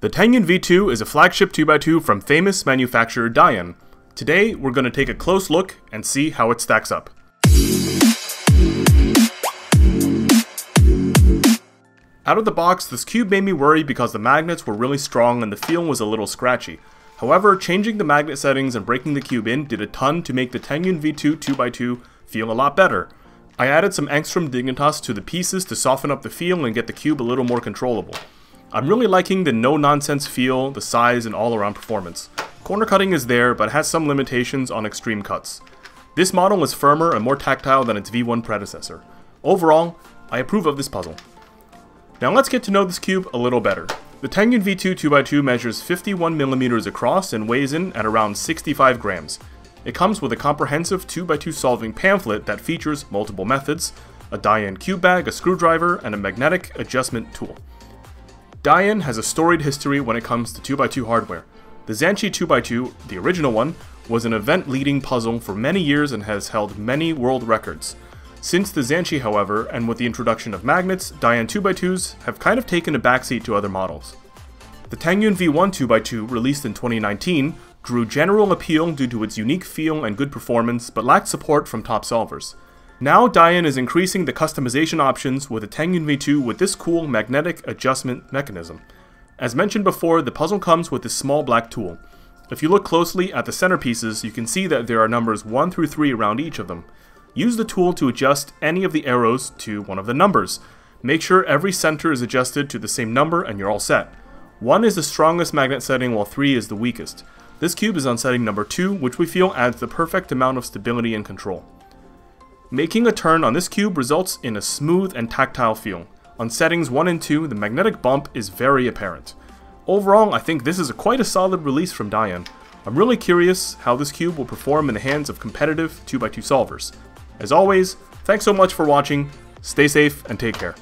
The TengYun V2 is a flagship 2x2 from famous manufacturer Dayan. Today, we're going to take a close look and see how it stacks up. Out of the box, this cube made me worry because the magnets were really strong and the feel was a little scratchy. However, changing the magnet settings and breaking the cube in did a ton to make the TengYun V2 2x2 feel a lot better. I added some Angstrom Dignitas to the pieces to soften up the feel and get the cube a little more controllable. I'm really liking the no-nonsense feel, the size, and all-around performance. Corner cutting is there, but has some limitations on extreme cuts. This model is firmer and more tactile than its V1 predecessor. Overall, I approve of this puzzle. Now let's get to know this cube a little better. The TengYun V2 2x2 measures 51mm across and weighs in at around 65 grams. It comes with a comprehensive 2x2 solving pamphlet that features multiple methods, a Dayan cube bag, a screwdriver, and a magnetic adjustment tool. Dayan has a storied history when it comes to 2x2 hardware. The ZhanChi 2x2, the original one, was an event-leading puzzle for many years and has held many world records. Since the ZhanChi, however, and with the introduction of magnets, Dayan 2x2s have kind of taken a backseat to other models. The TengYun V1 2x2, released in 2019, drew general appeal due to its unique feel and good performance, but lacked support from top solvers. Now Dayan is increasing the customization options with the TengYun V2 with this cool magnetic adjustment mechanism. As mentioned before, the puzzle comes with this small black tool. If you look closely at the centerpieces, you can see that there are numbers 1 through 3 around each of them. Use the tool to adjust any of the arrows to one of the numbers. Make sure every center is adjusted to the same number and you're all set. 1 is the strongest magnet setting while 3 is the weakest. This cube is on setting number 2, which we feel adds the perfect amount of stability and control. Making a turn on this cube results in a smooth and tactile feel. On settings 1 and 2, the magnetic bump is very apparent. Overall, I think this is a quite a solid release from Dayan. I'm really curious how this cube will perform in the hands of competitive 2x2 solvers. As always, thanks so much for watching, stay safe and take care.